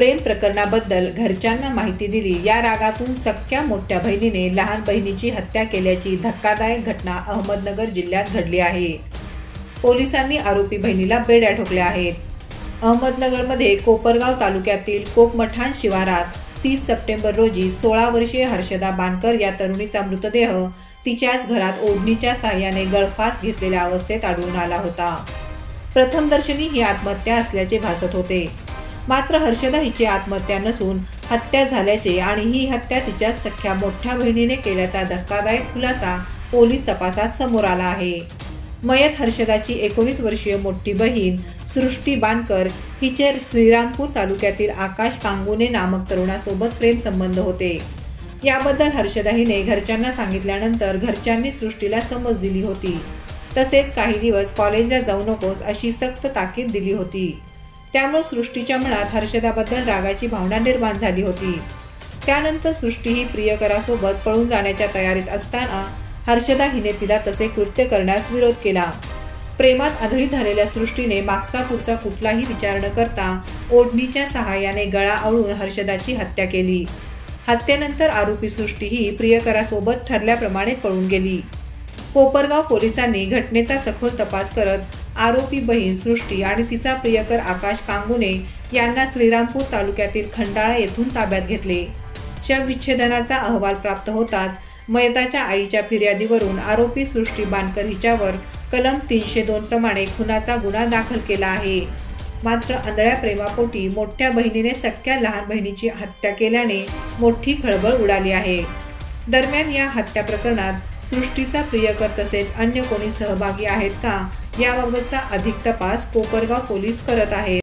प्रेम प्रकरणाबद्दल घरच्यांना माहिती दिली. या रागातून सख्या मोठ्या बहिणीने लहान बहिणीची हत्या केल्याची धक्कादायक घटना अहमदनगर जिल्ह्यात घडली आहे. पोलिसांनी आरोपी बहिणीला बेड्या ठोकल्या आहेत. अहमदनगरमध्ये कोपरगाव तालुक्यातील कोकमठाण शिवारात तीस सप्टेंबर रोजी सोळा वर्षीय हर्षदा बानकर या तरुणीचा मृतदेह तिच्याच घरात ओढणीच्या साह्याने गळफास घेतलेल्या अवस्थेत आढळून आला होता. प्रथमदर्शनी ही आत्महत्या असल्याचे भासत होते. मात्र हर्षदा हिची आत्महत्या नसून हत्या झाल्याचे आणि ही हत्या तिच्या सख्या मोठ्या बहिणीने केल्याचा धक्कादायक खुलासा पोलीस तपासात समोर आला आहे. मयत हर्षदाची एकोणीस वर्षीय मोठी बहीण सृष्टी बानकर हिचे श्रीरामपूर तालुक्यातील आकाश कांगुने नामक तरुणासोबत प्रेम संबंध होते. याबद्दल हर्षदा हिने घरच्यांना सांगितल्यानंतर घरच्यांनी सृष्टीला समज दिली होती. तसेच काही दिवस कॉलेजला जाऊ नकोस अशी सक्त ताकीद दिली होती. त्यामुळे सृष्टीच्या मनात हर्षदाबद्दल रागाची भावना निर्माण झाली होती. त्यानंतर सृष्टी ही प्रियकरासोबत पळून जाण्याच्या तयारीत असताना हर्षदा हिने तिला तसे कृत्य करण्यास विरोध केला. प्रेमात आधळी झालेल्या सृष्टीने मागचा पुढचा कुठलाही विचार न करता ओढणीच्या सहाय्याने गळा आवळून हर्षदाची हत्या केली. हत्येनंतर आरोपी सृष्टी ही प्रियकरासोबत ठरल्याप्रमाणे पळून गेली. कोपरगाव पोलिसांनी घटनेचा सखोल तपास करत आरोपी बहीण सृष्टी आणि तिचा प्रियकर आकाश कांगुने यांना श्रीरामपूर तालुक्यातील खंडाळा येथून ताब्यात घेतले. शवविच्छेदनाचा अहवाल प्राप्त होताच मयताच्या आईच्या फिर्यादीवरून आरोपी सृष्टी बानकर हिच्यावर कलम तीनशे दोन प्रमाणे खुनाचा गुन्हा दाखल केला आहे. मात्र आंधळ्या प्रेमापोटी मोठ्या बहिणीने सख्या लहान बहिणीची हत्या केल्याने मोठी खळबळ उडाली आहे. दरम्यान या हत्या प्रकरणात सृष्टीचा प्रियकर तसेच अन्य कोणी सहभागी आहेत का? याबाबतचा अधिक तपास कोपरगाव पोलीस करत आहेत.